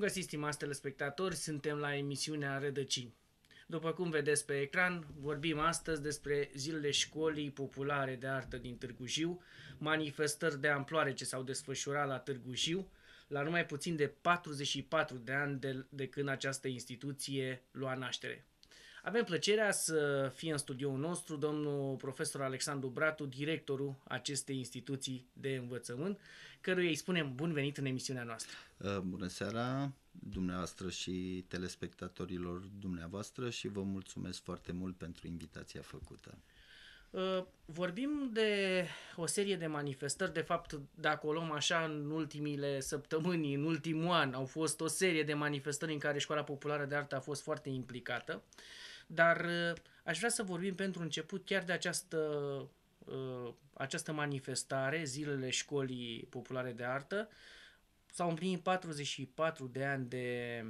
găsit, stimați telespectatori, suntem la emisiunea Rădăcini. După cum vedeți pe ecran, vorbim astăzi despre zilele școlii populare de artă din Târgu Jiu, manifestări de amploare ce s-au desfășurat la Târgu Jiu, la numai puțin de 44 de ani de, de când această instituție lua naștere. Avem plăcerea să fie în studioul nostru domnul profesor Alexandru Bratu, directorul acestei instituții de învățământ, căruia îi spunem bun venit în emisiunea noastră. Uh, bună seara dumneavoastră și telespectatorilor dumneavoastră și vă mulțumesc foarte mult pentru invitația făcută. Uh, vorbim de o serie de manifestări, de fapt, dacă o luăm așa, în ultimile săptămâni, în ultimul an, au fost o serie de manifestări în care Școala Populară de Artă a fost foarte implicată, dar uh, aș vrea să vorbim pentru început chiar de această, uh, această manifestare, Zilele Școlii Populare de Artă. S-au împlinit 44 de ani de,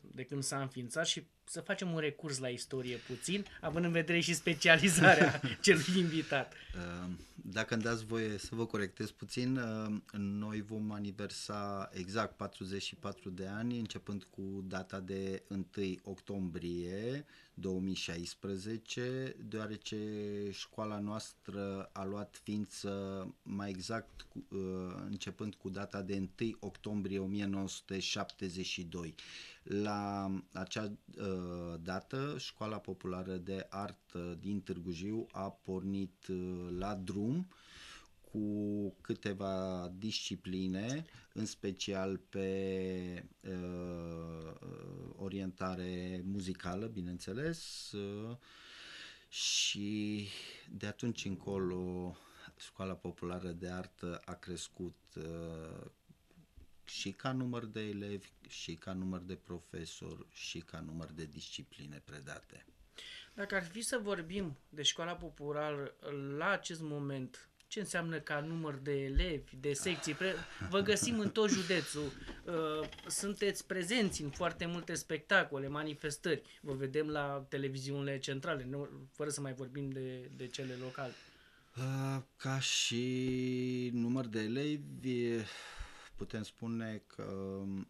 de când s-a înființat și să facem un recurs la istorie puțin, având în vedere și specializarea celui invitat. Uh, dacă îmi dați voie să vă corectez puțin, uh, noi vom aniversa exact 44 de ani, începând cu data de 1 octombrie 2016, deoarece școala noastrstră a luat ființă mai exact uh, începând cu data de 1 octombrie 1972. La acea uh, dată, Școala Populară de Artă din Târgu Jiu a pornit uh, la drum cu câteva discipline, în special pe uh, orientare muzicală, bineînțeles, uh, și de atunci încolo Școala Populară de Artă a crescut uh, și ca număr de elevi, și ca număr de profesori, și ca număr de discipline predate. Dacă ar fi să vorbim de școala populară la acest moment, ce înseamnă ca număr de elevi, de secții? Vă găsim în tot județul, uh, sunteți prezenți în foarte multe spectacole, manifestări, vă vedem la televiziunile centrale, fără să mai vorbim de, de cele locale. Uh, ca și număr de elevi, putem spune că um,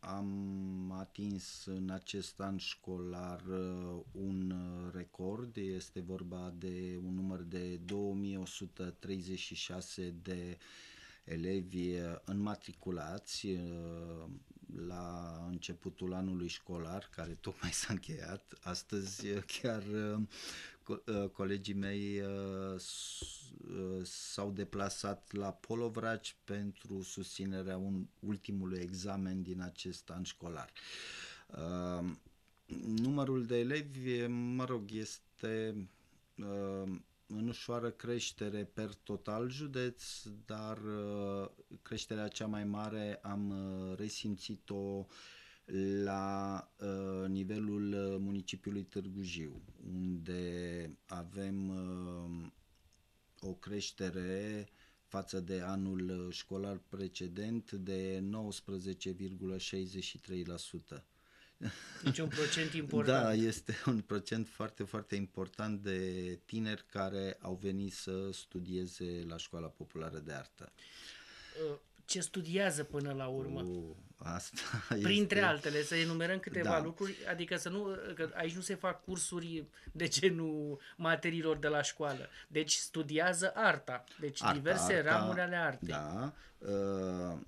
am atins în acest an școlar uh, un uh, record, este vorba de un număr de 2136 de elevi uh, înmatriculați la începutul anului școlar, care tocmai s-a încheiat. Astăzi chiar Uh, colegii mei uh, uh, s-au deplasat la Polovraci pentru susținerea un, ultimului examen din acest an școlar. Numărul de elevi, mă rog, este în ușoară creștere per total județ, dar creșterea cea mai mare am resimțit-o uh, la uh, nivelul uh, municipiului Târgu Jiu, unde avem uh, o creștere față de anul uh, școlar precedent de 19,63%. Deci un procent important. Da, este un procent foarte, foarte important de tineri care au venit să studieze la Școala Populară de Artă. Uh, ce studiază până la urmă. Uh, asta Printre este... altele, să enumerăm câteva da. lucruri, adică să nu, că aici nu se fac cursuri de genul materiilor de la școală. Deci studiază arta, deci arta, diverse arta, ramuri ale artei. Da, uh,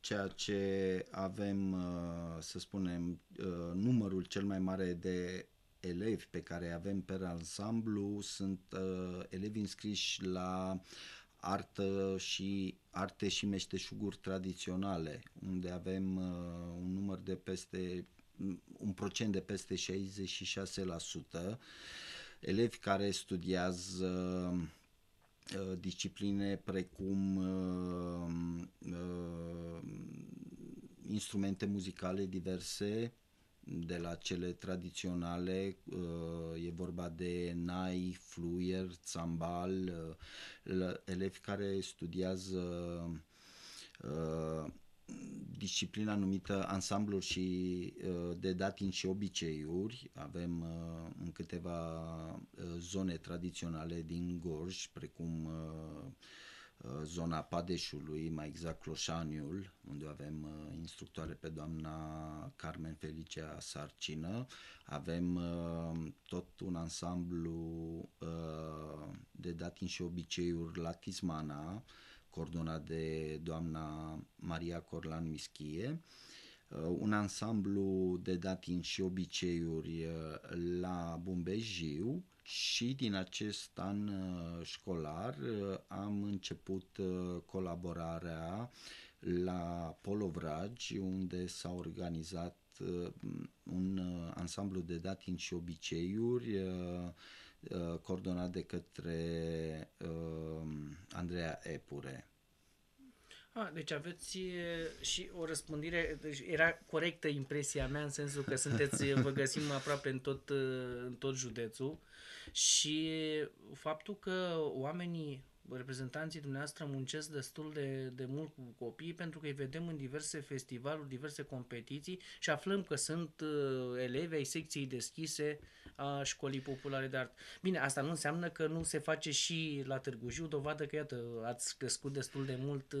ceea ce avem, uh, să spunem, uh, numărul cel mai mare de elevi pe care avem pe ansamblu sunt uh, elevi înscriși la artă și arte și meșteșuguri tradiționale, unde avem uh, un număr de peste un procent de peste 66%, elevi care studiază uh, discipline precum uh, uh, instrumente muzicale diverse, de la cele tradiționale, uh, e vorba de nai, fluier, țambal, uh, elevi care studiază uh, disciplina numită ansambluri și de datini și obiceiuri. Avem în câteva zone tradiționale din Gorj, precum zona Padeșului, mai exact Cloșaniul, unde avem instructoare pe doamna Carmen Felicia Sarcină. Avem tot un ansamblu de datin și obiceiuri la Tismana, coordonat de doamna Maria Corlan Mischie, uh, un ansamblu de datin și obiceiuri uh, la Bumbejiu și din acest an uh, școlar am început colaborarea la Polovragi, unde s-a organizat un ansamblu de datin și obiceiuri Uh, coordonat de către uh, Andreea Epure. Ah, deci aveți și o răspândire, deci era corectă impresia mea în sensul că sunteți, vă găsim aproape în tot, în tot județul și faptul că oamenii reprezentanții dumneavoastră muncesc destul de, de mult cu copiii pentru că îi vedem în diverse festivaluri, diverse competiții și aflăm că sunt uh, elevi ai secției deschise a școlii populare de artă. Bine, asta nu înseamnă că nu se face și la Târgu Jiu, dovadă că, iată, ați crescut destul de mult uh,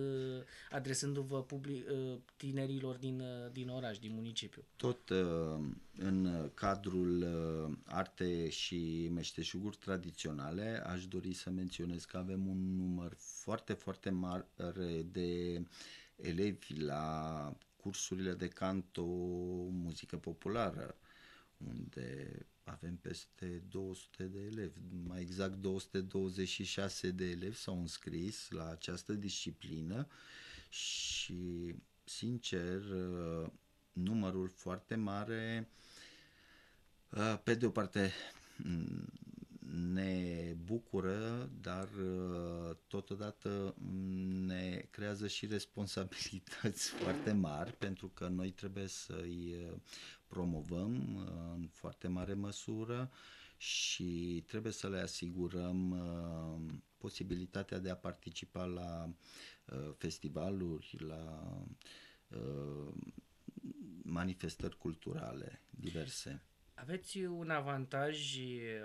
adresându-vă public, uh, tinerilor din, uh, din oraș, din municipiu. Tot uh, în cadrul uh, arte și meșteșuguri tradiționale aș dori să menționez că avem un număr foarte, foarte mare de elevi la cursurile de canto, muzică populară, unde avem peste 200 de elevi, mai exact 226 de elevi s-au înscris la această disciplină și, sincer, numărul foarte mare, pe de o parte, ne bucură, dar totodată ne creează și responsabilități foarte mari pentru că noi trebuie să-i promovăm uh, în foarte mare măsură și trebuie să le asigurăm uh, posibilitatea de a participa la uh, festivaluri, la manifestări culturale diverse. Aveți un avantaj,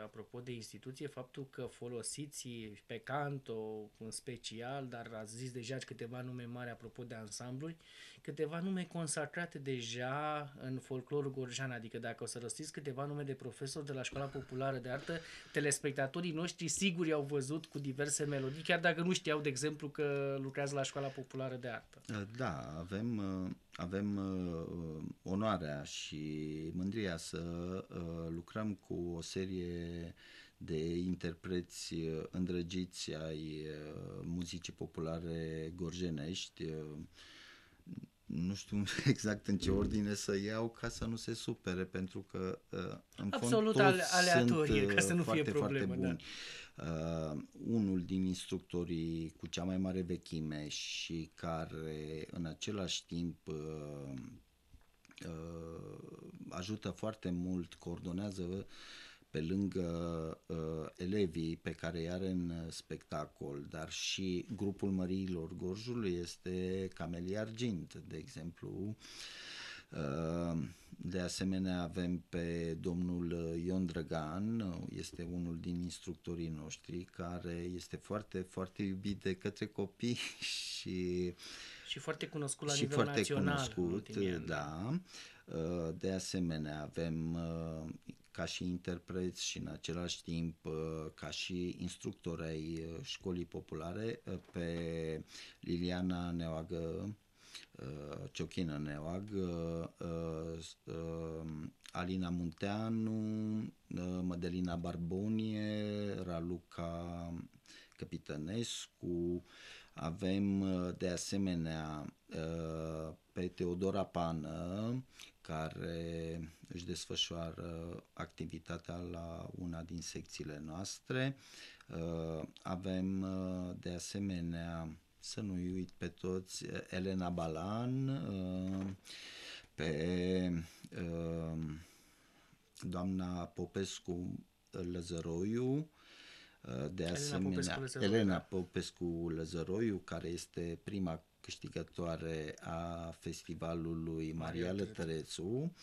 apropo de instituție, faptul că folosiți pe canto în special, dar ați zis deja câteva nume mari apropo de ansambluri, câteva nume consacrate deja în folclorul gorjean, adică dacă o să răstiți câteva nume de profesori de la Școala Populară de Artă, telespectatorii noștri sigur i-au văzut cu diverse melodii, chiar dacă nu știau, de exemplu, că lucrează la Școala Populară de Artă. Da, avem, avem uh, onoarea și mândria să uh, lucrăm cu o serie de interpreți îndrăgiți ai uh, muzicii populare gorjenești, nu știu exact în ce ordine să iau ca să nu se supere, pentru că uh, în Absolut fond toți aleatorie, sunt ca să nu foarte, fie problemă. Foarte buni. Da. Uh, unul din instructorii cu cea mai mare vechime și care în același timp uh, uh, ajută foarte mult, coordonează uh, pe lângă uh, elevii pe care i are în spectacol, dar și grupul Măriilor Gorjului este Camelia Argint, de exemplu. Uh, de asemenea avem pe domnul Ion Drăgan, este unul din instructorii noștri care este foarte, foarte iubit de către copii și și foarte cunoscut la și nivel foarte național. cunoscut, da. Uh, de asemenea avem ca și interpreți și în același timp uh, ca și instructori ai uh, școlii populare uh, pe Liliana Neoagă, Ciochină Neoag, Alina Munteanu, Mădelina Barbonie, Raluca Capitănescu, avem de asemenea pe Teodora Pană, care își desfășoară activitatea la una din secțiile noastre. Uh, avem uh, de asemenea, să nu uit pe toți, Elena Balan, uh, pe doamna Popescu Lăzăroiu, de Elena asemenea Popescu Elena Popescu Lăzăroiu, care este prima câștigătoare a festivalului Maria Lătărețu.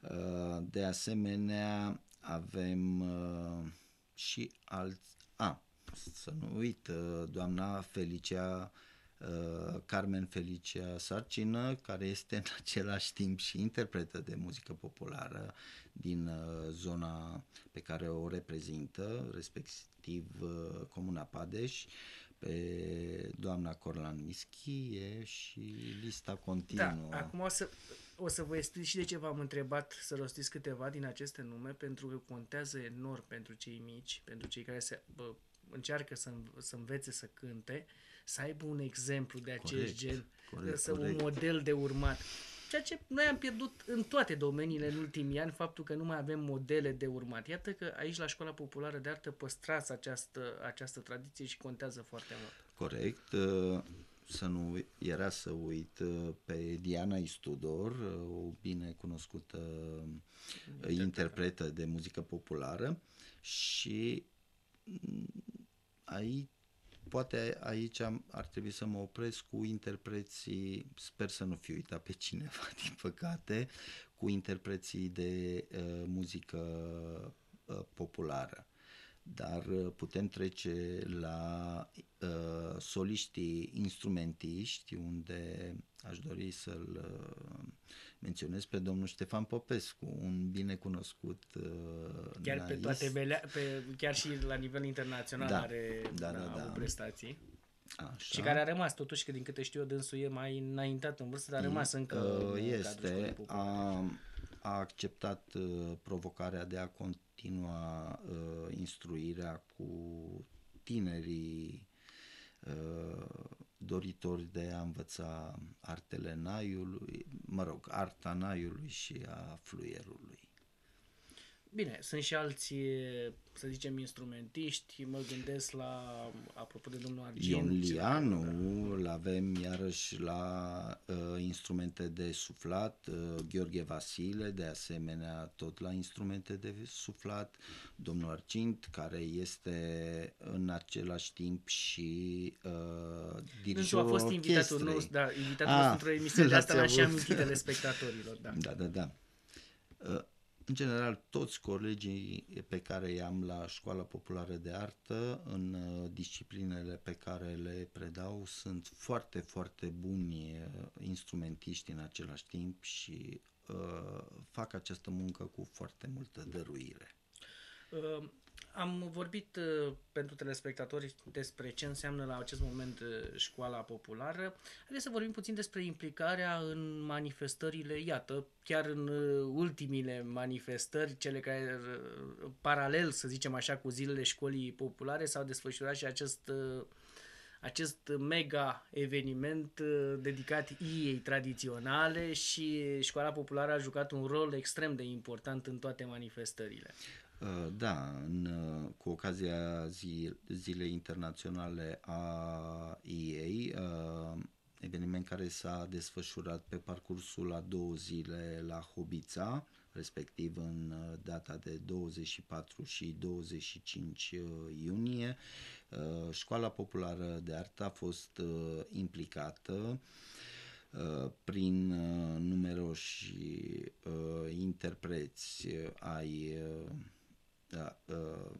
Uh, de asemenea, avem uh, și alți... A, să nu uit, uh, doamna Felicia uh, Carmen Felicia Sarcină, care este în același timp și interpretă de muzică populară din uh, zona pe care o reprezintă, respectiv Comuna Padeș, pe doamna Corlan Mischie și lista continuă. Da, acum o să, o să vă explic și de ce v-am întrebat să rostiți câteva din aceste nume, pentru că contează enorm pentru cei mici, pentru cei care se, bă, încearcă să, să învețe să cânte, să aibă un exemplu de acest corect, gen, corect, să corect. un model de urmat. Ceea ce noi am pierdut în toate domeniile în ultimii ani, faptul că nu mai avem modele de urmat. Iată că aici la Școala Populară de Artă păstrați această, această tradiție și contează foarte mult. Corect. Uh, să nu era să uit uh, pe Diana Istudor, uh, o bine cunoscută interpretă de muzică populară și mm, aici poate aici ar trebui să mă opresc cu interpreții, sper să nu fiu uitat pe cineva, din păcate, cu interpreții de uh, muzică uh, populară. Dar uh, putem trece la uh, soliștii instrumentiști, unde aș dori să-l uh, menționez pe domnul Ștefan Popescu, un bine cunoscut uh, Chiar naist. pe toate belea, pe, chiar și la nivel internațional da, are da, da, da, da. prestații. Așa. Și care a rămas totuși, că din câte știu eu, dânsul e mai înaintat în vârstă, dar a rămas încă uh, în Este, a, a acceptat uh, provocarea de a continua uh, instruirea cu tinerii uh, doritori de a învăța artele naiului, mă rog, arta naiului și a fluierului. Bine, sunt și alți, să zicem, instrumentiști. Mă gândesc la, apropo de domnul Argint. Ion Lianu, îl avem iarăși la uh, instrumente de suflat. Uh, Gheorghe Vasile, de asemenea, tot la instrumente de suflat. Domnul Argint, care este în același timp și uh, dirijorul a fost invitatul nostru, da, invitatul nostru într-o emisiune de asta la și amintitele spectatorilor. Da, da, da. da. Uh, în general, toți colegii pe care i-am la Școala Populară de Artă, în uh, disciplinele pe care le predau, sunt foarte, foarte buni uh, instrumentiști în același timp și uh, fac această muncă cu foarte multă dăruire. Uh, am vorbit uh, pentru telespectatori despre ce înseamnă la acest moment uh, școala populară. Haideți să vorbim puțin despre implicarea în manifestările, iată, chiar în uh, ultimile manifestări, cele care uh, paralel, să zicem așa, cu zilele școlii populare s-au desfășurat și acest uh, acest mega eveniment uh, dedicat iei tradiționale și școala populară a jucat un rol extrem de important în toate manifestările. Uh, da, în, uh, cu ocazia zi, Zilei Internaționale a EA, uh, eveniment care s-a desfășurat pe parcursul a două zile la Hobița, respectiv în data de 24 și 25 iunie. Școala Populară de Artă a fost implicată prin numeroși interpreți ai da, uh,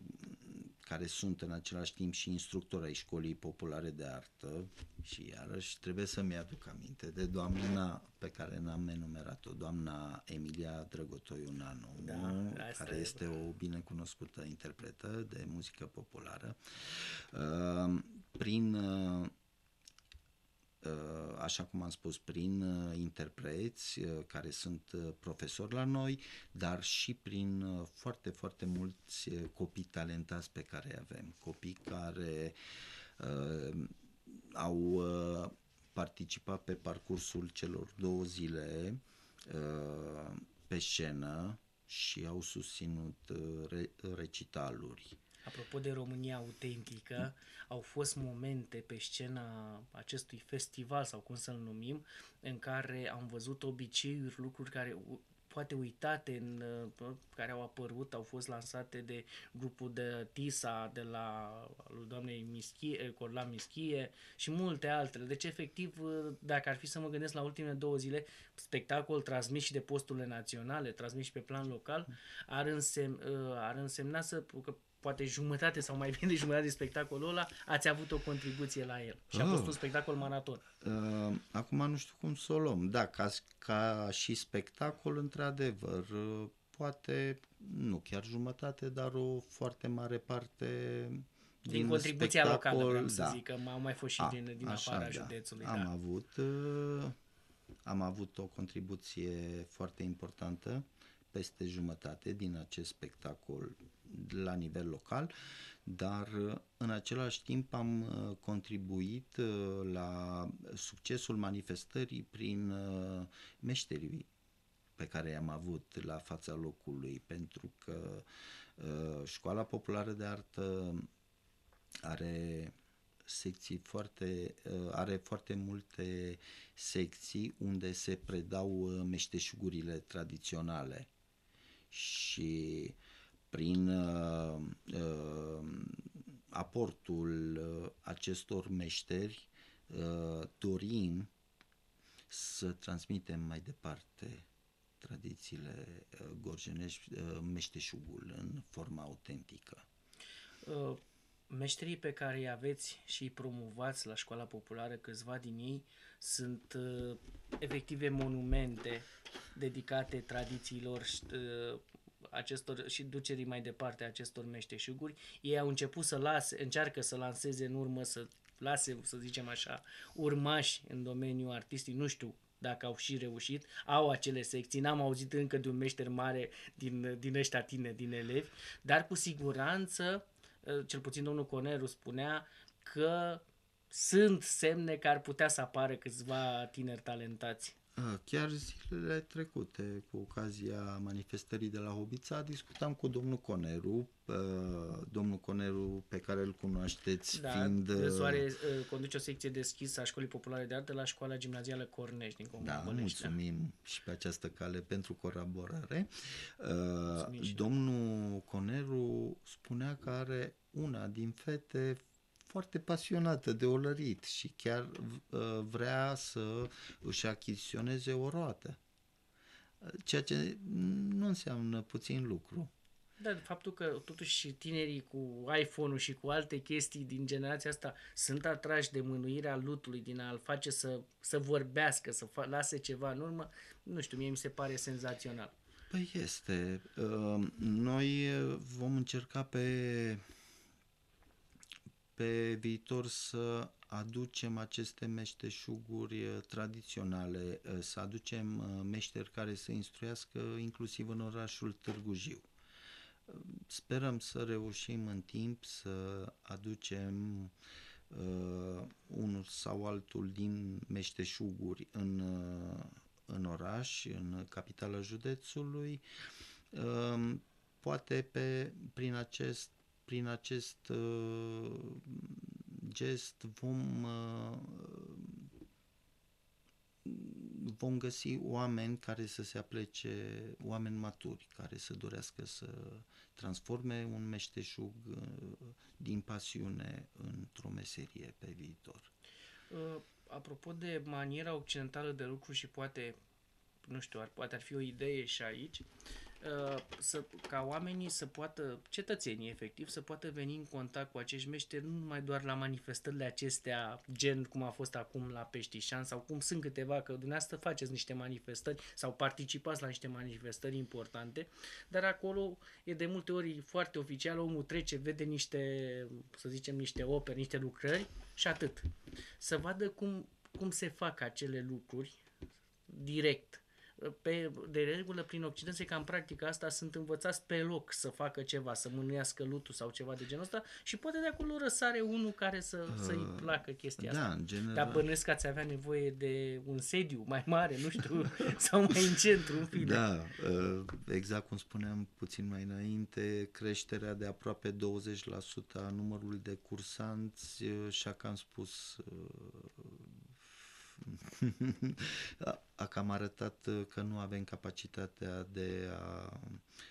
care sunt în același timp și instructori ai școlii populare de artă și iarăși trebuie să-mi aduc aminte de doamna pe care n-am enumerat-o, doamna Emilia Drăgotoiu Nanu, da, care este o binecunoscută interpretă de muzică populară. Uh, prin uh, Uh, așa cum am spus, prin uh, interpreți uh, care sunt profesori la noi, dar și prin foarte, foarte mulți copii talentați pe care îi avem. Copii care uh, au uh, participat pe parcursul celor două zile uh, pe scenă și au susținut uh, re- recitaluri. Apropo de România autentică, au fost momente pe scena acestui festival sau cum să-l numim, în care am văzut obiceiuri, lucruri care poate uitate în, uh, care au apărut, au fost lansate de grupul de TISA de la lui doamnei Mischie, Corla Mischie și multe altele. Deci, efectiv, uh, dacă ar fi să mă gândesc la ultimele două zile, spectacol transmis și de posturile naționale, transmis și pe plan local, ar, însemn, uh, ar însemna să, că poate jumătate sau mai bine de jumătate de spectacolul ăla, ați avut o contribuție la el. Și a fost Oh. un spectacol maraton. Uh, acum nu știu cum să o luăm. Da, ca, ca și spectacol, într-adevăr, uh, poate, nu chiar jumătate, dar o foarte mare parte Din, contribuția spectacol, locală, vreau să da. zic, că au mai fost și A, din, din așa, afara da. județului. Am da. avut, uh, am avut o contribuție foarte importantă, peste jumătate din acest spectacol la nivel local, dar uh, în același timp am uh, contribuit uh, la succesul manifestării prin uh, meșterii pe care i-am avut la fața locului, pentru că uh, Școala Populară de Artă are secții foarte, uh, are foarte multe secții unde se predau uh, meșteșugurile tradiționale. Și prin uh, uh, aportul uh, acestor meșteri uh, dorim să transmitem mai departe tradițiile uh, gorjenești, uh, meșteșugul în forma autentică. Uh, meșterii pe care îi aveți și îi promovați la școala populară, câțiva din ei sunt uh, efective monumente dedicate tradițiilor și, uh, acestor și ducerii mai departe a acestor meșteșuguri. Ei au început să lase, încearcă să lanseze în urmă, să lase, să zicem așa, urmași în domeniul artistic, nu știu dacă au și reușit, au acele secții, n-am auzit încă de un meșter mare din, din ăștia tine, din elevi, dar cu siguranță, uh, cel puțin domnul Coneru spunea că sunt semne că ar putea să apară câțiva tineri talentați. Ah, Chiar zilele trecute, cu ocazia manifestării de la Hobița, discutam cu domnul Coneru, uh, domnul Coneru pe care îl cunoașteți Da, fiind... uh, dânsul are, uh, conduce o secție deschisă a Școlii Populare de Artă la școala gimnazială Cornești din Comuna Da, Bălești, mulțumim și pe această cale pentru colaborare. Mulțumim Uh, și domnul Coneru spunea că are una din fete foarte pasionată de olărit și chiar uh, vrea să își achiziționeze o roată. Uh, Ceea ce nu înseamnă puțin lucru. Da, faptul că totuși și tinerii cu iPhone-ul și cu alte chestii din generația asta sunt atrași de mânuirea lutului, din a-l face să, să vorbească, să fa- lase ceva în urmă, nu știu, mie mi se pare senzațional. Păi este. Uh, Noi uh, vom încerca pe, pe viitor să aducem aceste meșteșuguri uh, tradiționale, uh, să aducem uh, meșteri care să instruiască inclusiv în orașul Târgu Jiu. Uh, Sperăm să reușim în timp să aducem uh, unul sau altul din meșteșuguri în, uh, în oraș, în capitala județului. Uh, poate pe, prin acest, prin acest uh, gest vom uh, vom găsi oameni care să se aplece, oameni maturi, care să dorească să transforme un meșteșug uh, din pasiune într-o meserie pe viitor. Uh, apropo de maniera occidentală de lucru și poate, nu știu, ar, poate ar fi o idee și aici, uh, să, ca oamenii să poată, cetățenii efectiv, să poată veni în contact cu acești meșteri, nu numai doar la manifestările acestea, gen cum a fost acum la Peștișan sau cum sunt câteva, că dumneavoastră faceți niște manifestări sau participați la niște manifestări importante, dar acolo e de multe ori foarte oficial, omul trece, vede niște, să zicem, niște opere, niște lucrări și atât. Să vadă cum, cum se fac acele lucruri direct. Pe, de regulă, prin Occident, se ca în practica asta sunt învățați pe loc să facă ceva, să mânuiască lutul sau ceva de genul ăsta și poate de acolo răsare unul care să, să-i placă chestia Da, asta. în general. Dar bănuiesc că ați avea nevoie de un sediu mai mare, nu știu, sau mai în centru, în fine. Da, uh, exact cum spuneam puțin mai înainte, creșterea de aproape 20% a numărului de cursanți, uh, așa că am spus, uh, a, a cam arătat uh, că nu avem capacitatea de a,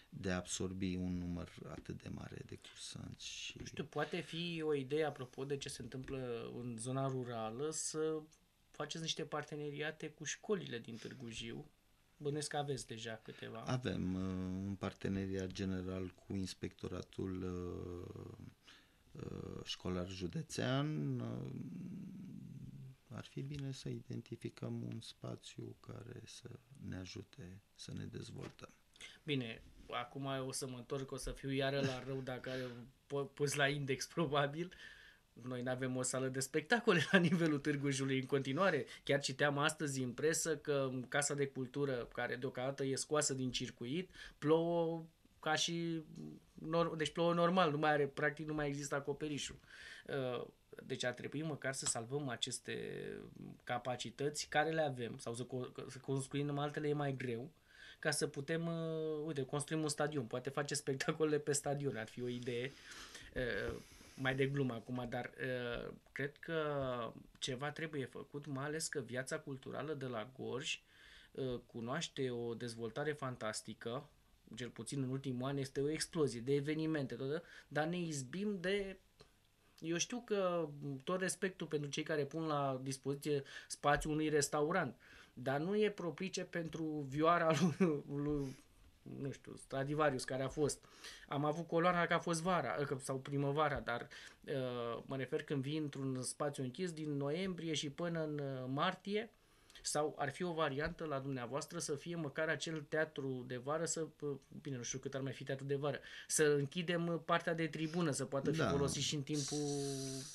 de a absorbi un număr atât de mare de cursanți. Și... Nu știu, poate fi o idee apropo de ce se întâmplă în zona rurală să faceți niște parteneriate cu școlile din Târgu Jiu bănesc că aveți deja câteva. Avem uh, un parteneriat general cu Inspectoratul uh, uh, Școlar Județean. Uh, ar fi bine să identificăm un spațiu care să ne ajute să ne dezvoltăm. Bine, acum o să mă întorc, o să fiu iară la rău dacă po- pus la index probabil. Noi nu avem o sală de spectacole la nivelul Târgu Jiului în continuare. Chiar citeam astăzi în presă că Casa de Cultură, care deocamdată e scoasă din circuit, plouă ca și nor- deci plouă normal, nu mai are, practic nu mai există acoperișul. Uh, Deci ar trebui măcar să salvăm aceste capacități care le avem sau să, co- să construim altele e mai greu ca să putem, uh, uite, construim un stadion, poate face spectacole pe stadion, ar fi o idee uh, mai de glumă acum, dar uh, cred că ceva trebuie făcut, mai ales că viața culturală de la Gorj uh, cunoaște o dezvoltare fantastică, cel puțin în ultimul an este o explozie de evenimente, tot, dar ne izbim de eu știu că tot respectul pentru cei care pun la dispoziție spațiul unui restaurant, dar nu e propice pentru vioara lui, lui nu știu, Stradivarius care a fost. Am avut coloana că a fost vara că- sau primăvara, dar uh, mă refer când vii într-un spațiu închis din noiembrie și până în uh, martie sau ar fi o variantă la dumneavoastră să fie măcar acel teatru de vară să, p- bine, nu știu cât ar mai fi teatru de vară, să închidem partea de tribună, să poată fi Da. folosit și în timpul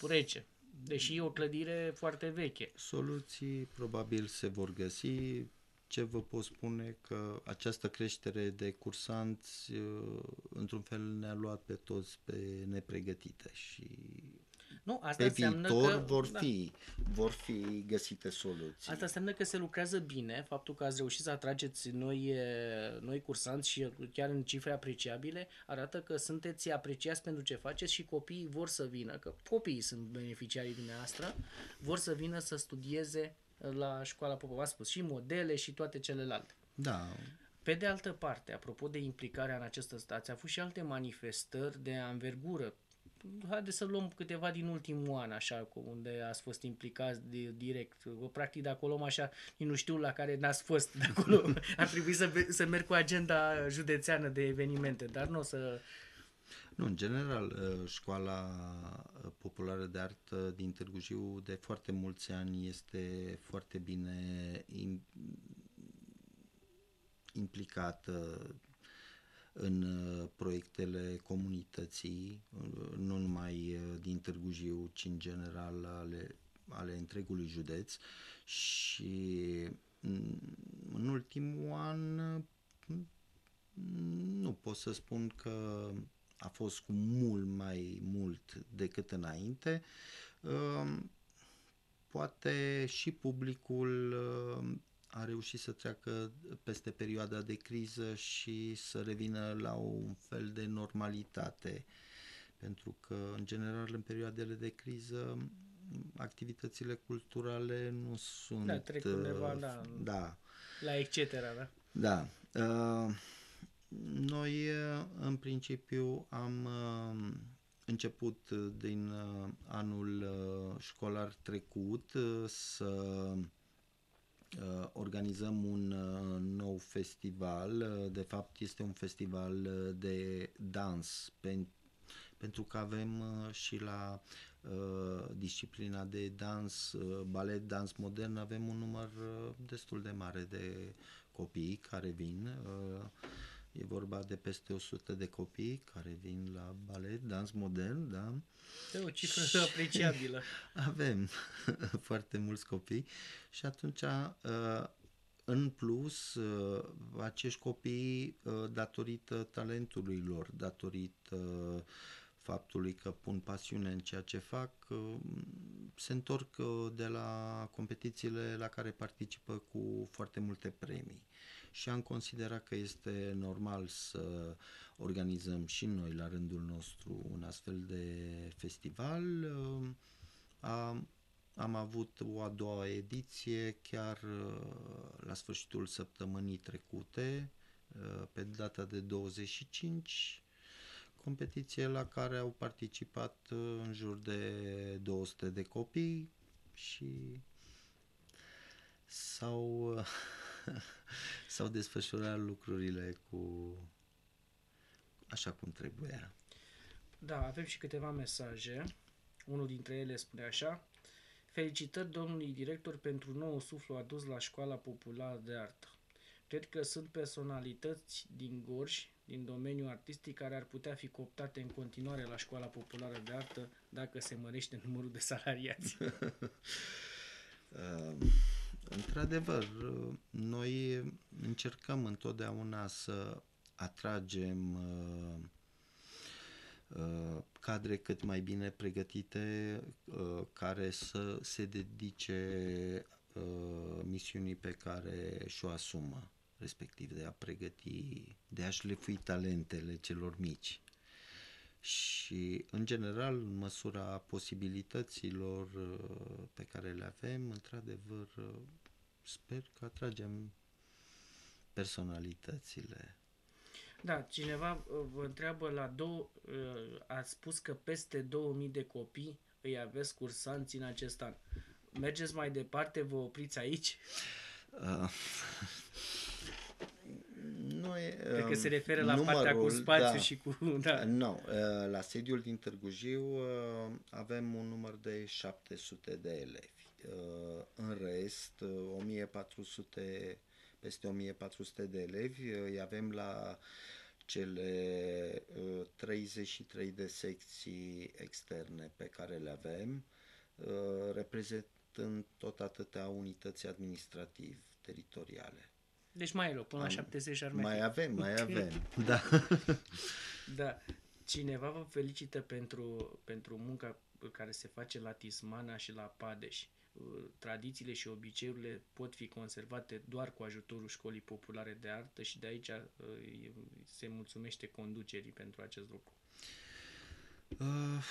rece. Deși e o clădire foarte veche. Soluții probabil se vor găsi. Ce vă pot spune că această creștere de cursanți uh, într-un fel ne-a luat pe toți pe nepregătite și Nu, asta pe înseamnă viitor că, vor da. fi vor fi găsite soluții. Asta înseamnă că se lucrează bine, faptul că ați reușit să atrageți noi, e, noi cursanți și chiar în cifre apreciabile, arată că sunteți apreciați pentru ce faceți și copiii vor să vină, că copiii sunt beneficiarii dumneavoastră, vor să vină să studieze la școala Popov. V-am spus și modele și toate celelalte. Da, Pe de altă parte, apropo de implicarea în această stație, a fost și alte manifestări de anvergură. Haideți să luăm câteva din ultimul an, așa, cu unde ați fost implicați de, direct. O, practic, de acolo, așa, nici nu știu la care n-ați fost de acolo. Ar trebui să, ve- să merg cu agenda județeană de evenimente, dar nu o să... Nu, în general, uh, școala uh, populară de artă din Târgu Jiu de foarte mulți ani este foarte bine im- implicată în uh, proiectele comunității, uh, nu numai uh, din Târgu Jiu, ci în general ale, ale întregului județ și mm, în ultimul an mm, nu pot să spun că a fost cu mult mai mult decât înainte. Um, Poate și publicul um, a reușit să treacă peste perioada de criză și să revină la un fel de normalitate. Pentru că, în general, în perioadele de criză, activitățile culturale nu sunt... Da, trec undeva, uh, da. da La etc., da? da. Uh, Noi, uh, în principiu, am uh, început uh, din uh, anul uh, școlar trecut uh, să uh, organizăm un uh, nou festival. Uh, De fapt, este un festival uh, de dans pen- pentru că avem uh, și la uh, disciplina de dans, uh, balet, dans modern, avem un număr uh, destul de mare de copii care vin. Uh, e vorba de peste 100 de copii care vin la balet, dans modern, da? E o cifră apreciabilă. Avem foarte mulți copii și atunci uh, în plus uh, acești copii uh, datorită talentului lor, datorită faptului că pun pasiune în ceea ce fac, uh, se întorc uh, de la competițiile la care participă cu foarte multe premii. Și am considerat că este normal să organizăm și noi la rândul nostru un astfel de festival. Uh, Am, am avut o a doua ediție chiar uh, la sfârșitul săptămânii trecute, uh, pe data de 25, competiție la care au participat uh, în jur de 200 de copii și s-au uh, s-au desfășurat lucrurile cu așa cum trebuia. Da, avem și câteva mesaje. Unul dintre ele spune așa. Felicitări domnului director pentru nou suflu adus la școala populară de artă. Cred că sunt personalități din Gorj, din domeniul artistic, care ar putea fi cooptate în continuare la școala populară de artă dacă se mărește numărul de salariați. uh, într-adevăr, noi încercăm întotdeauna să atragem uh, uh, cadre cât mai bine pregătite uh, care să se dedice uh, misiunii pe care și-o asumă respectiv de a pregăti, de a șlefui talentele celor mici. Și, în general, în măsura posibilităților uh, pe care le avem, într-adevăr, uh, sper că atragem personalitățile. Da, cineva uh, vă întreabă la două, ați spus că peste 2000 de copii îi aveți cursanți în acest an. Mergeți mai departe, vă opriți aici? Uh, Noi, Cred că se referă la numărul, partea cu spațiu da, și cu... Da. Nu, uh, la sediul din Târgu Jiu uh, avem un număr de 700 de elevi. Uh, în rest, 1400, peste 1400 de elevi îi avem la cele 33 de secții externe pe care le avem, reprezentând tot atâtea unități administrativ teritoriale. Deci mai e loc, până Am, la 70 ar mai Mai avem, mai avem, da. da. Cineva vă felicită pentru, pentru munca care se face la Tismana și la Padeș. Uh, tradițiile și obiceiurile pot fi conservate doar cu ajutorul Școlii Populare de Artă și de aici uh, se mulțumește conducerii pentru acest lucru. Uh,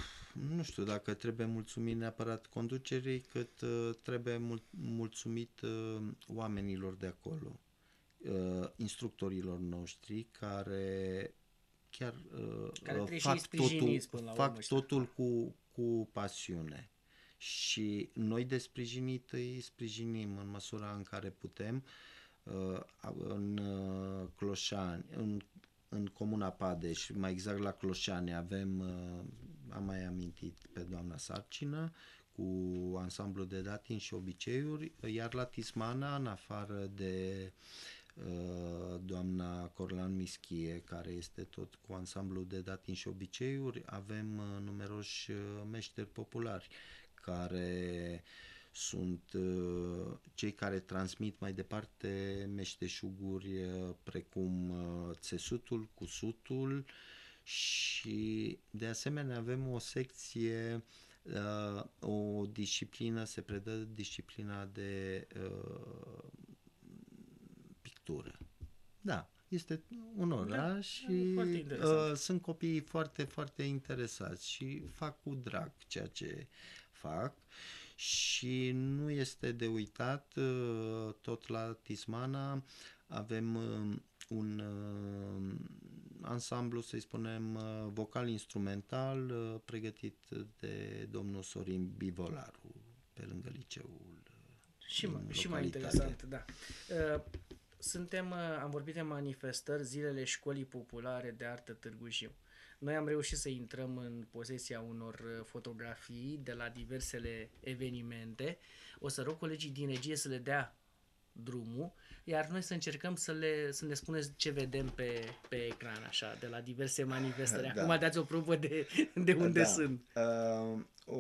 nu știu dacă trebuie mulțumit neapărat conducerii, cât uh, trebuie mul- mulțumit uh, oamenilor de acolo uh, instructorilor noștri care chiar uh, care fac totul, fac totul cu, cu pasiune. Și noi de sprijinit îi sprijinim în măsura în care putem uh, în uh, Cloșani, în, în Comuna Padeș, mai exact la Cloșani avem, uh, am mai amintit pe doamna Sarcină, cu ansamblu de datin și obiceiuri, iar la Tismana, în afară de uh, Uh, doamna Corlan Mischie, care este tot cu ansamblu de datin și obiceiuri. Avem uh, numeroși uh, meșteri populari care sunt cei care transmit mai departe meșteșuguri precum țesutul, cusutul și de asemenea avem o secție o disciplină, se predă disciplina de arhitectură. Da, este un da, oraș și uh, sunt copii foarte, foarte interesați și fac cu drag ceea ce fac și nu este de uitat, uh, tot la Tismana avem uh, un uh, ansamblu, să-i spunem, uh, vocal-instrumental uh, pregătit de domnul Sorin Bivolaru pe lângă liceul și, și mai interesant, da. Uh, suntem, uh, am vorbit de manifestări, zilele școlii populare de artă Târgu Jiu. Noi am reușit să intrăm în posesia unor uh, fotografii de la diversele evenimente. O să rog colegii din regie să le dea drumul, iar noi să încercăm să le, să ne spuneți ce vedem pe, pe ecran, așa, de la diverse manifestări. Da. Acum dați o probă de, de unde da. sunt. Uh, o,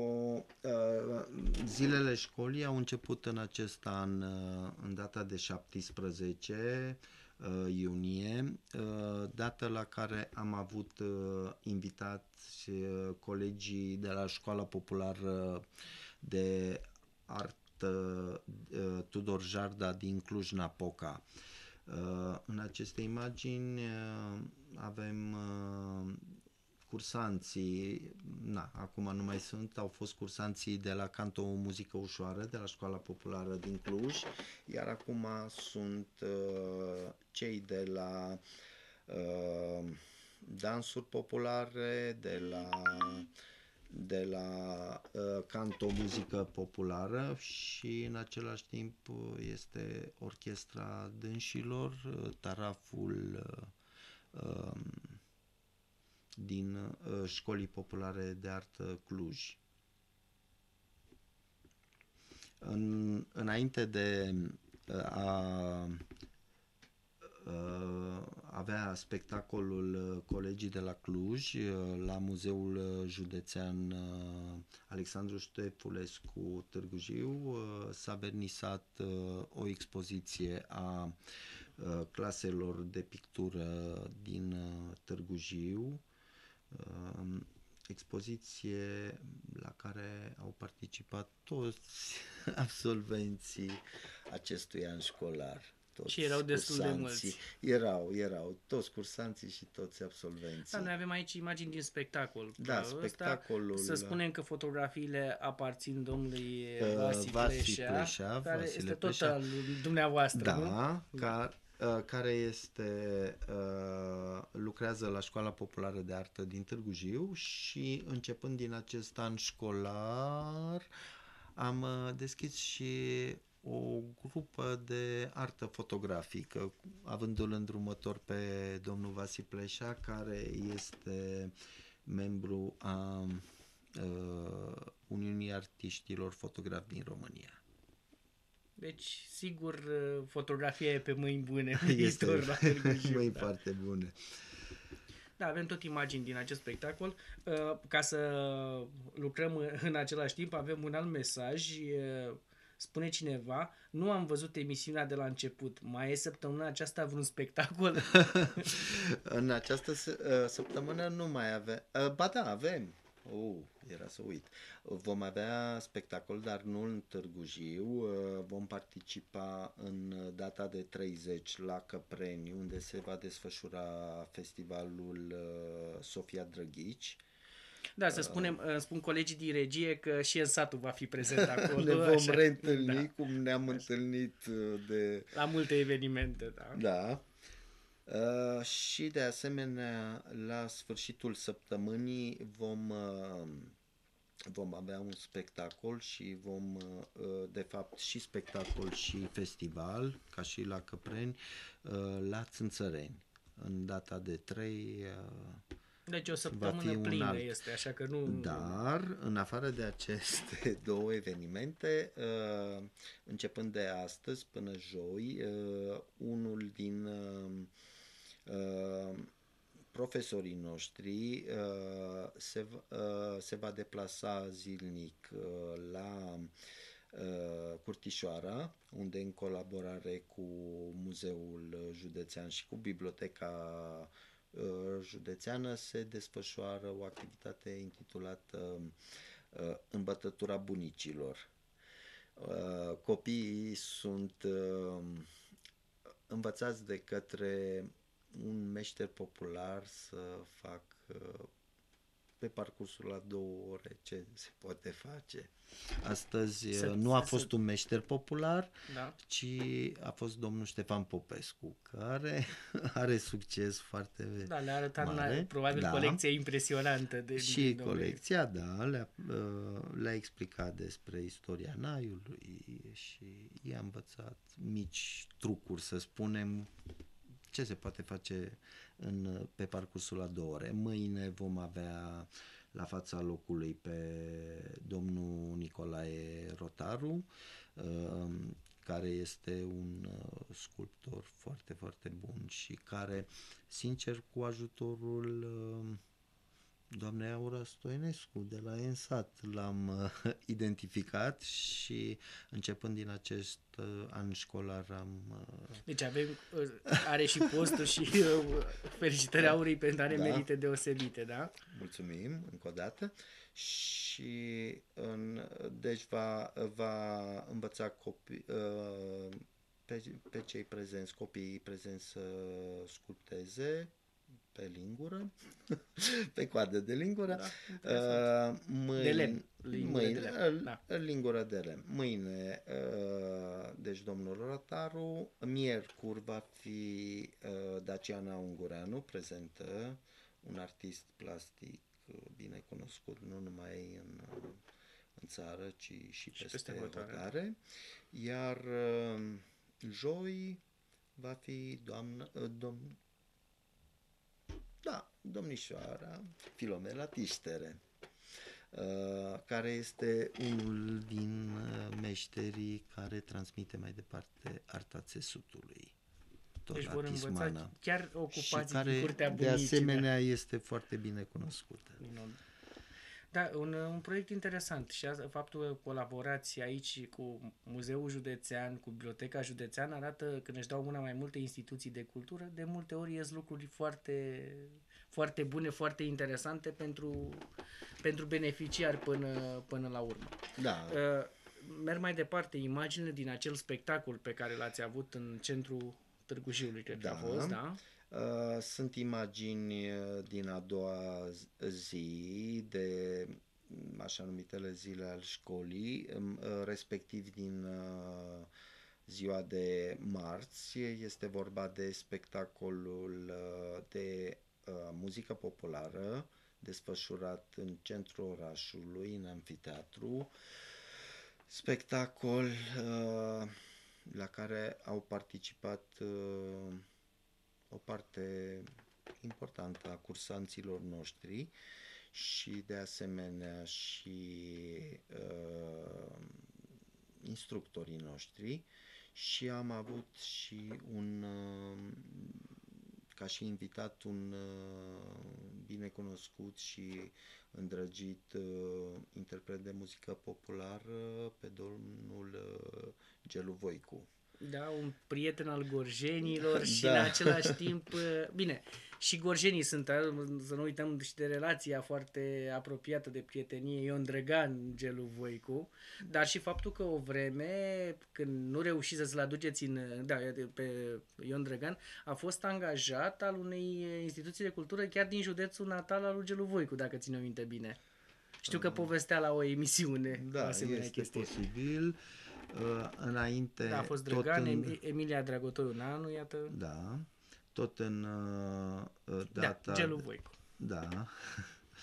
uh, zilele școlii au început în acest an, uh, în data de 17 uh, iunie, uh, dată la care am avut uh, invitați uh, colegii de la Școala Populară de Art uh, Tudor Jarda din Cluj-Napoca. Uh, în aceste imagini uh, avem uh, cursanții, na, acum nu mai sunt, au fost cursanții de la Canto Muzică Ușoară, de la Școala Populară din Cluj, iar acum sunt uh, cei de la uh, dansuri populare, de la de la uh, canto muzică populară și în același timp uh, este orchestra dânșilor, uh, taraful uh, um, din uh, școlii populare de artă Cluj. În, înainte de uh, a uh, avea spectacolul Colegii de la Cluj la Muzeul Județean Alexandru Ștefulescu Târgu Jiu s-a vernisat o expoziție a claselor de pictură din Târgu Jiu expoziție la care au participat toți absolvenții acestui an școlar. Toți și erau destul de mulți. Erau, erau, toți cursanții și toți absolvenții. Da, noi avem aici imagini din spectacol. Da, spectacolul... Să spunem că fotografiile aparțin domnului uh, Vasi, Vasi Pleșa, Pleșa, care Vasile este tot Pleșa. al dumneavoastră, Da, nu? ca, Uh, care este uh, lucrează la Școala Populară de Artă din Târgu Jiu și începând din acest an școlar am uh, deschis și o grupă de artă fotografică, avându-l îndrumător pe domnul Vasi Pleșa, care este membru a uh, Uniunii Artiștilor Fotografi din România. Deci, sigur, uh, fotografia e pe mâini bune. Este la mâini da. foarte bune. Da, avem tot imagini din acest spectacol. Uh, ca să lucrăm în același timp, avem un alt mesaj. Uh, spune cineva, nu am văzut emisiunea de la început. Mai e săptămâna aceasta vreun spectacol? în această săptămână nu mai avem. Ba da, avem. Uh, era să uit. Vom avea spectacol, dar nu în Târgu Jiu. Uh, vom participa în data de 30 la Căpreni, unde se va desfășura festivalul uh, Sofia Drăghici. Da, să spunem, uh, spun colegii din regie că și în satul va fi prezent acolo. ne vom așa, reîntâlni da. cum ne-am întâlnit de... La multe evenimente, da. Da. Uh, și de asemenea, la sfârșitul săptămânii vom, uh, vom avea un spectacol și vom, uh, de fapt, și spectacol și festival, ca și la Căpreni, uh, la Țânțăreni, în data de 3 uh, deci o săptămână plină alt. este, așa că nu... Dar, în afară de aceste două evenimente, uh, începând de astăzi până joi, uh, unul din uh, Uh, profesorii noștri uh, se, uh, se va deplasa zilnic la Curtișoara, unde în colaborare cu Muzeul Județean și cu Biblioteca Județeană se desfășoară o activitate intitulată Îmbătătura bunicilor. Copiii sunt învățați de către un meșter popular să fac uh, pe parcursul la două ore ce se poate face. Astăzi să, uh, nu a fost să... un meșter popular, da. ci a fost domnul Ștefan Popescu, care are succes foarte Da, le-a arătat mare. probabil da. colecția impresionantă. De, și de colecția, da, le-a, uh, le-a explicat despre istoria Naiului și i-a învățat mici trucuri, să spunem, ce se poate face în, pe parcursul la două ore. Mâine vom avea la fața locului pe domnul Nicolae Rotaru, uh, care este un uh, sculptor foarte, foarte bun și care, sincer, cu ajutorul uh, doamnei Aura Stoinescu de la ENSAT l-am uh, identificat și începând din acest uh, an școlar am... Uh, deci avem, uh, are și postul și uh, felicitări Aurei pentru are da. merite deosebite, da? Mulțumim încă o dată și în, deci va, va învăța copii, uh, pe, pe cei prezenți, copiii prezenți să sculpteze, pe lingură, pe coadă de lingură, da, uh, mâine, de lemn, mâine, de lemn. Da. lingură de lemn. Mâine, uh, deci domnul Rotaru, miercuri va fi uh, Daciana Ungureanu, prezentă, un artist plastic bine cunoscut, nu numai în, în țară, ci și, și peste, peste hotare. hotare. hotare. Iar uh, joi va fi doamnă, uh, domn, da, domnișoara Filomela Tiștere, uh, care este unul din uh, meșterii care transmite mai departe arta țesutului. Tot Deci vor învăța artismana. chiar și ocupații care cu curtea de bunicii. asemenea este foarte bine cunoscută. Da, da un, un proiect interesant și asta, faptul că colaborați aici cu Muzeul Județean, cu Biblioteca Județeană arată când își dau mâna mai multe instituții de cultură, de multe ori ies lucruri foarte, foarte bune, foarte interesante pentru, pentru beneficiari până, până la urmă. Da, Uh, merg mai departe, imaginile din acel spectacol pe care l-ați avut în centrul Târgu Jiului, cred că a Da. fost, da? Uh, Sunt imagini uh, din a doua z- zi de m, așa numitele zile al școlii, um, uh, respectiv din uh, ziua de marți. Este vorba de spectacolul uh, de uh, muzică populară desfășurat în centrul orașului, în amfiteatru. Spectacol uh, la care au participat uh, o parte importantă a cursanților noștri și de asemenea și uh, instructorii noștri și am avut și un uh, ca și invitat un uh, binecunoscut și îndrăgit uh, interpret de muzică populară pe domnul uh, Gelu Voicu. Da, un prieten al gorjenilor și Da. în același timp, uh, bine, și gorjenii sunt, uh, să nu uităm și de relația foarte apropiată de prietenie Ion Drăgan, Gelu Voicu, dar și faptul că o vreme, când nu reușiți să-ți-l aduceți în, da, pe Ion Drăgan, a fost angajat al unei instituții de cultură chiar din județul natal al lui Gelu Voicu, dacă ține mține minte bine. Știu că povestea la o emisiune Ah. Da, asemenea este chestie. posibil. Uh, înainte, Da, a fost tot Drăgan, în, Em- Emilia Dragotoiu Nanu, iată. da, tot în uh, uh, Da, data... Gelu Voicu, Da,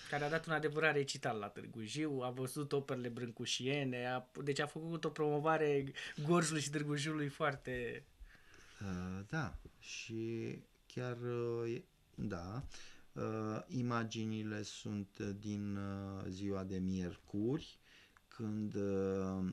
care a dat un adevărat recital la Târgu Jiu, a văzut operele brâncușiene, a, deci a făcut o promovare Gorjului și Târgu Jiului foarte... uh, da, și chiar, uh, e- da, uh, imaginile sunt din uh, ziua de miercuri, când uh,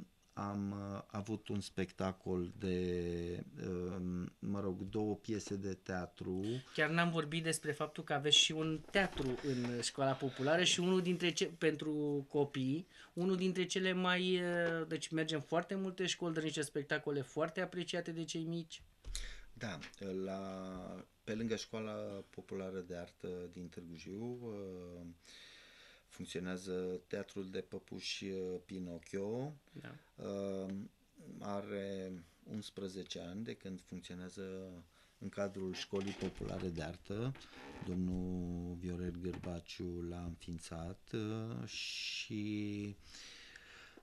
am uh, avut un spectacol de, uh, mă rog, două piese de teatru, Chiar n-am vorbit despre faptul că aveți și un teatru în școala populară și unul dintre ce, pentru copii, unul dintre cele mai, eh, deci mergem foarte multe școli, de niște spectacole foarte apreciate de cei mici. Da, la, pe lângă Școala Populară de Artă din Târgu Jiu uh, funcționează Teatrul de Păpuși uh, Pinocchio. Da. Uh, Are 11 ani de când funcționează în cadrul Școlii Populare de Artă. Domnul Viorel Gârbaciu l-a înființat uh, și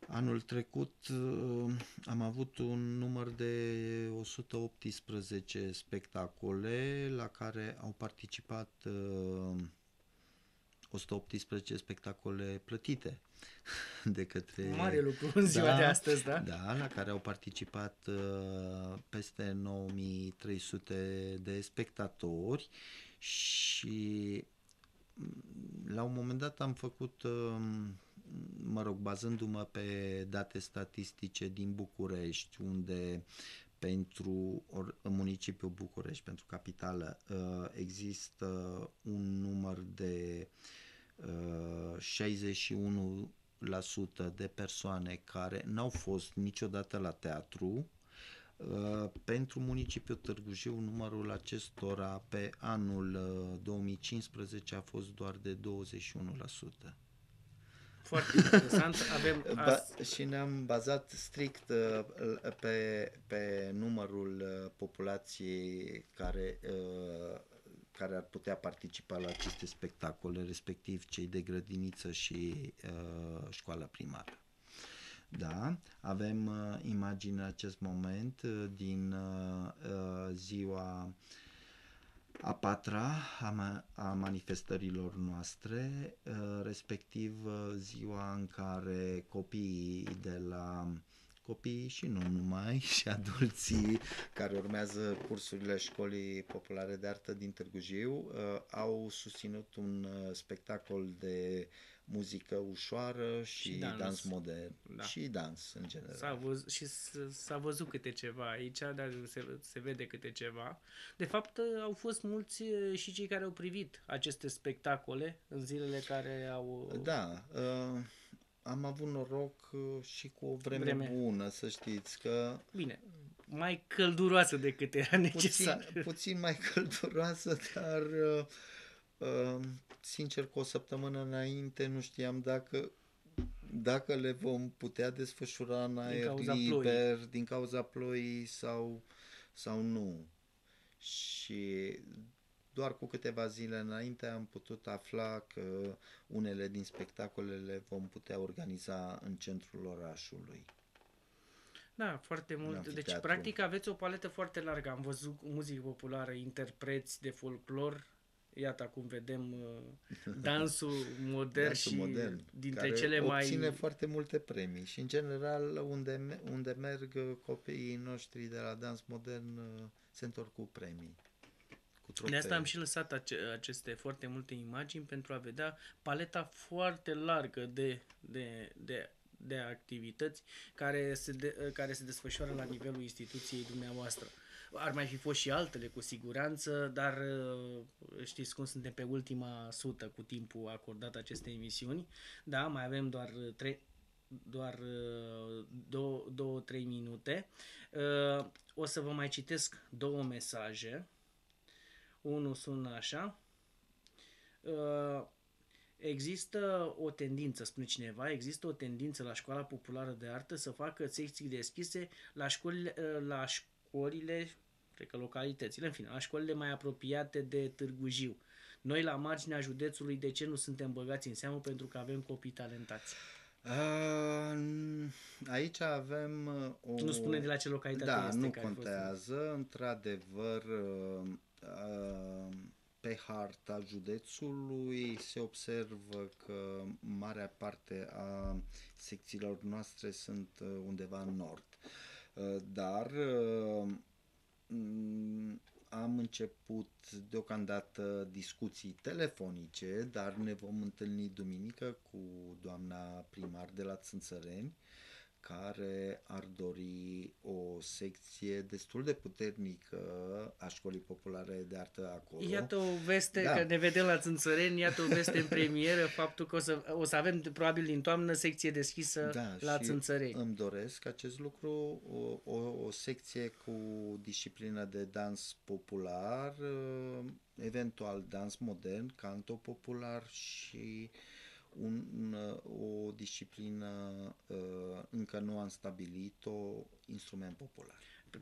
Anul trecut uh, am avut un număr de 118 spectacole la care au participat uh, 118 spectacole plătite de către Mare lucru în ziua de astăzi, da? Da, la care au participat uh, peste 9300 de spectatori și mm, la un moment dat am făcut, uh, mă rog, bazându-mă pe date statistice din București, unde pentru or, în municipiul București, pentru capitală, uh, există un număr de uh, 61 de persoane care n-au fost niciodată la teatru. Uh, Pentru municipiul Târgu Jiu, numărul acestora pe anul uh, 2015 a fost doar de 21%. Foarte interesant. Avem Ba- ast- și ne-am bazat strict uh, pe, pe numărul uh, populației care, uh, care ar putea participa la aceste spectacole, respectiv cei de grădiniță și uh, școala primară. Da, avem uh, imagini în acest moment uh, din uh, uh, ziua a patra a, ma- a manifestărilor noastre, uh, respectiv uh, ziua în care copiii de la copiii și nu numai, și adulții care urmează cursurile Școlii Populare de Artă din Târgu Jiu uh, au susținut un uh, spectacol de muzică ușoară și, Și dans. dans modern Da. și dans în general. S-a văzut, și s- s-a văzut câte ceva aici, dar se, se vede câte ceva. De fapt, au fost mulți eh, și cei care au privit aceste spectacole în zilele care au... Da, uh, am avut noroc uh, și cu o vreme, Vreme. vreme bună, să știți că Bine, mai călduroasă decât era necesar. puțin, puțin mai călduroasă, dar uh, uh, sincer cu o săptămână înainte nu știam dacă dacă le vom putea desfășura în aer cauza liber din cauza ploii sau, sau nu. Și doar cu câteva zile înainte am putut afla că unele din spectacolele le vom putea organiza în centrul orașului. Da, foarte mult. Deci, anfiteatru. practic, aveți o paletă foarte largă. Am văzut muzică populară, interpreți de folclor. Iată, acum vedem uh, dansul modern Dansul și modern, dintre care cele mai... obține foarte multe premii și în general unde, me- unde merg uh, copiii noștri de la dans modern uh, se întorc cu premii. Cu De asta am trofee. și lăsat ace- aceste foarte multe imagini pentru a vedea paleta foarte largă de, de, de, de activități care se, de, care se desfășoară la nivelul instituției dumneavoastră. Ar mai fi fost și altele, cu siguranță, dar uh, știți cum suntem pe ultima sută cu timpul acordat acestei emisiuni. Da, mai avem doar uh, trei, doar uh, două, două, trei minute. Uh, O să vă mai citesc două mesaje. Unul sună așa. Uh, Există o tendință, spune cineva, există o tendință la școala populară de artă să facă secții deschise la școlile, uh, la școlile, cred că localitățile, în fine, la școlile mai apropiate de Târgu Jiu. Noi la marginea județului, de ce nu suntem băgați în seamă pentru că avem copii talentați? Uh, aici avem uh, o... Nu spune de la ce localitate Da, este nu care a fost. contează. Într-adevăr, uh, uh, pe harta județului se observă că marea parte a secțiilor noastre sunt uh, undeva în nord. Uh, Dar uh, m, am început deocamdată discuții telefonice, dar ne vom întâlni duminică cu doamna primar de la Țânțăreni, care ar dori o secție destul de puternică a Școlii Populare de Artă acolo. Iată o veste, Da. că ne vedem la Țânțăreni, iată o veste în premieră, faptul că o să, o să avem probabil din toamnă secție deschisă la și Țânțăreni. îmi doresc acest lucru, o, o, o secție cu disciplină de dans popular, uh, eventual dans modern, canto popular și un, un, o disciplină uh, încă nu am stabilit-o, instrument popular.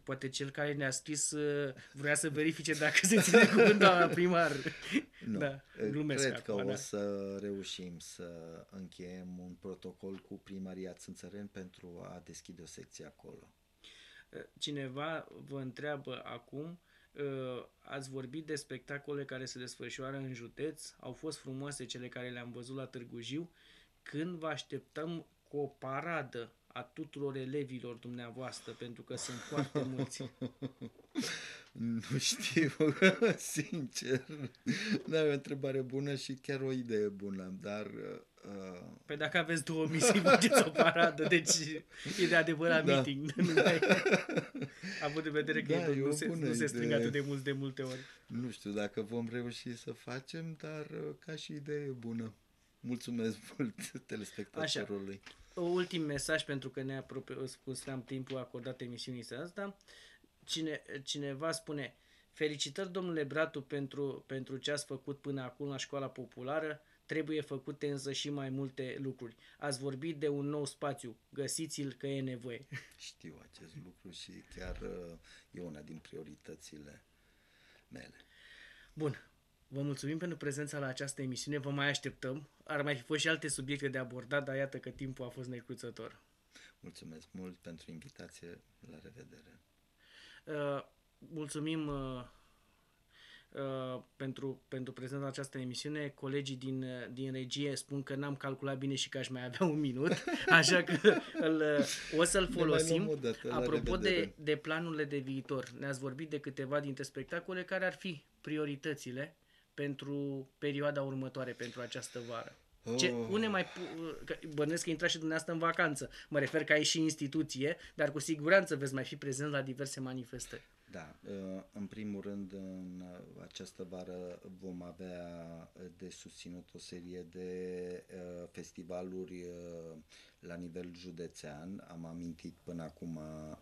Poate cel care ne-a scris uh, vrea să verifice dacă se ține cuvânt doamna primar. Nu. Da, glumesc Cred că acum, o da. să reușim să încheiem un protocol cu primăria Țânțăreni pentru a deschide o secție acolo. Cineva vă întreabă acum, uh, ați vorbit de spectacole care se desfășoară în județ, au fost frumoase cele care le-am văzut la Târgu Jiu, când vă așteptăm cu o paradă a tuturor elevilor dumneavoastră, pentru că sunt foarte mulți. Nu știu, sincer. Da, e o întrebare bună și chiar o idee bună, dar uh, Păi dacă aveți două misii, faceți o paradă, deci e de adevărat Da. meeting. Nu mai... Având în vedere că Da, e, e o nu, se, bună nu se strâng idee. atât de mult de multe ori. nu știu dacă vom reuși să facem, dar uh, ca și idee e bună. Mulțumesc mult telespectatorului. Ultim mesaj pentru că ne apropie, cum spuneam, timpul acordat emisiunii asta. Cine, cineva spune, felicitări domnule Bratu pentru, pentru ce ați făcut până acum la școala populară, trebuie făcute însă și mai multe lucruri. Ați vorbit de un nou spațiu, găsiți-l că e nevoie. Știu acest lucru și chiar uh, e una din prioritățile mele. Bun, vă mulțumim pentru prezența la această emisiune, vă mai așteptăm. Ar mai fi fost și alte subiecte de abordat, dar iată că timpul a fost necruțător. Mulțumesc mult pentru invitație. La revedere. Uh, mulțumim uh, uh, pentru, pentru prezența această emisiune. Colegii din, uh, din regie spun că n-am calculat bine și că aș mai avea un minut, așa că îl, uh, o să-l folosim. Dată, Apropo de, de planurile de viitor, ne-ați vorbit de câteva dintre spectacole care ar fi prioritățile pentru perioada următoare, pentru această vară. Ce, Oh. une mai pu- că bănuiesc că intrați și dumneavoastră în vacanță. Mă refer că ai și instituție, dar cu siguranță veți mai fi prezent la diverse manifestări. Da, uh, în primul rând, în uh, această vară vom avea uh, de susținut o serie de uh, festivaluri uh, la nivel județean. Am amintit până acum uh,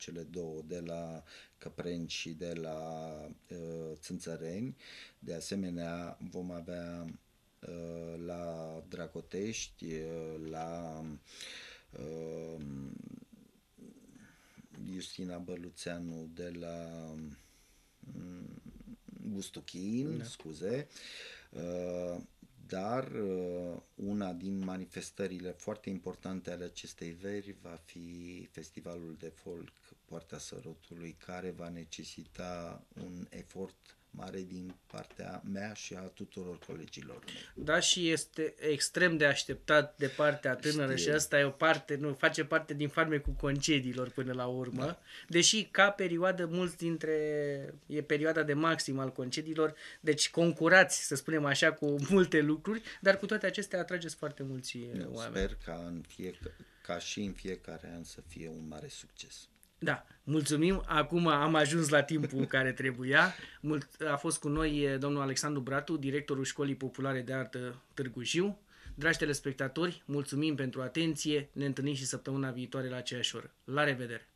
cele două de la Căpreni și de la uh, Țânțăreni. De asemenea, vom avea uh, la Dragotești, uh, la uh, Justina Băluțeanu de la mm, Gustuchin, da. scuze, Uh, dar uh, una din manifestările foarte importante ale acestei veri va fi festivalul de folk Poarta Sărutului, care va necesita un efort mare din partea mea și a tuturor colegilor mei. Da, și este extrem de așteptat de partea tânără Știu. și asta e o parte, nu, face parte din farmecul concediilor până la urmă. Da. Deși ca perioadă, mulți dintre, e perioada de maxim al concediilor, deci concurați, să spunem așa, cu multe lucruri, dar cu toate acestea atrageți foarte mulți Eu oameni. sper ca, în fiecare, ca și în fiecare an să fie un mare succes. Da, mulțumim. Acum am ajuns la timpul care trebuia. Mult, a fost cu noi eh, domnul Alexandru Bratu, directorul Școlii Populare de Artă Târgu Jiu. Dragi telespectatori, mulțumim pentru atenție. Ne întâlnim și săptămâna viitoare la aceeași oră. La revedere!